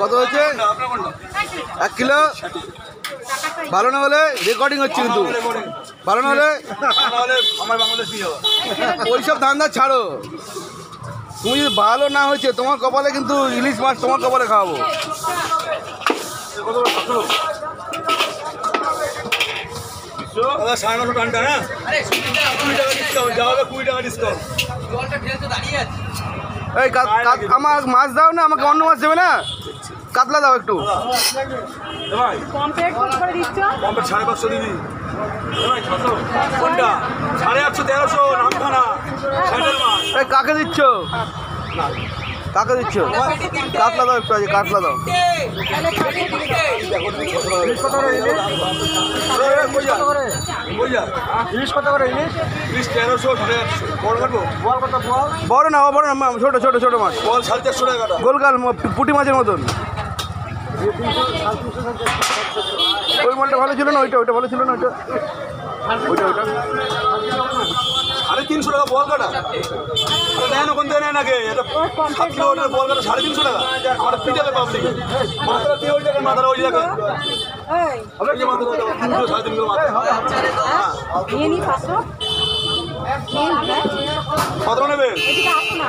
কত হয়েছে? এক কিলো? ভালো না হলে রেকর্ডিং হচ্ছে কিন্তু। ভালো না হলে ওইসব ধান্দা ছাড়ো। তুমি যদি ভালো না হয়েছে, তোমার কপালে কিন্তু ইলিশ মাছ তোমার কপালে খাওয়াবো। দাদা সাড়ে নশো টানটা হ্যাঁ কুড়ি টাকা ডিসকাউন্ট যা হবে কুড়ি টাকা ডিসকাউন্ট এই আমার মাছ দাও না আমাকে অন্য মাছ দেবে না কাতলা দাও একটু সাড়ে পাঁচশো দিবি কোনটা সাড়ে আটশো তেরোশো নামখানা এই কাকে দিচ্ছ কাকে দিচ্ছ কাতলা দাও একটু আজ কাতলা দাও ইলিশ কত করে ইলিশ? তিরিশ তেরোশো সাড়ে আটশো। বড় কাটবো বল। কত বল? বড় না বড় না ছোট ছোট ছোট মাছ। বল সাড়ে চারশো টাকা গোলগাল পুঁটি মাছের মতন। ওই মালটা ভালো ছিল না ওইটা ওইটা ভালো ছিল না ওইটা। ওইটা ওইটা। সাড়ে তিনশো টাকা বল কাটা। আরে নেন ওখান থেকে নেন আগে। এটা সাত বল কাটা সাড়ে তিনশো টাকা। আমার পিটালে পাবলিক মাথাটা দিয়ে ওই জায়গায় মাথাটা ওই জায়গায়। হ্যাঁ? কত নেবেন না